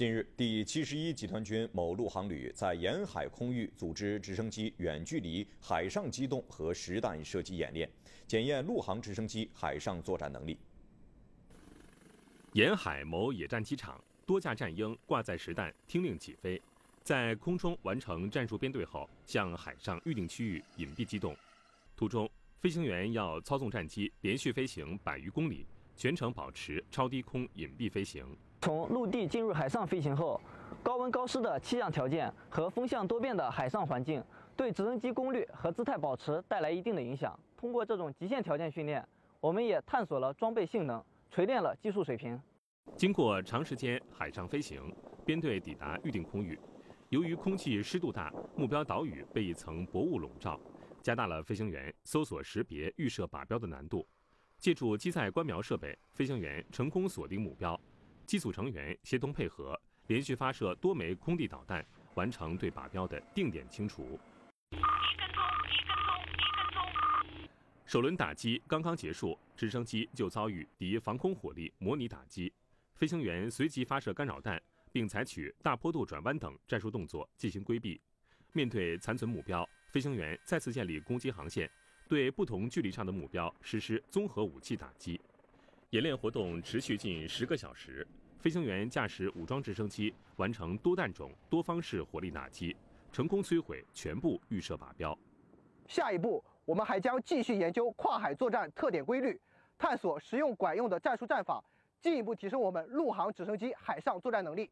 近日，第七十一集团军某陆航旅在沿海空域组织直升机远距离海上机动和实弹射击演练，检验陆航直升机海上作战能力。沿海某野战机场，多架战鹰挂载实弹，听令起飞，在空中完成战术编队后，向海上预定区域隐蔽机动。途中，飞行员要操纵战机连续飞行百余公里，全程保持超低空隐蔽飞行。从陆地进入海上飞行后，高温高湿的气象条件和风向多变的海上环境，对直升机功率和姿态保持带来一定的影响。通过这种极限条件训练，我们也探索了装备性能，锤炼了技术水平。经过长时间海上飞行，编队抵达预定空域。由于空气湿度大，目标岛屿被一层薄雾笼罩，加大了飞行员搜索、识别、预设靶标的难度。借助机载观瞄设备，飞行员成功锁定目标。机组成员协同配合，连续发射多枚空地导弹，完成对靶标的定点清除。一分钟，一分钟，一分钟。首轮打击刚刚结束，直升机就遭遇敌防空火力模拟打击，飞行员随即发射干扰弹，并采取大坡度转弯等战术动作进行规避。面对残存目标，飞行员再次建立攻击航线，对不同距离上的目标实施综合武器打击。演练活动持续近十个小时。飞行员驾驶武装直升机完成多弹种、多方式火力打击，成功摧毁全部预设靶标。下一步，我们还将继续研究跨海作战特点规律，探索实用管用的战术战法，进一步提升我们陆航直升机海上作战能力。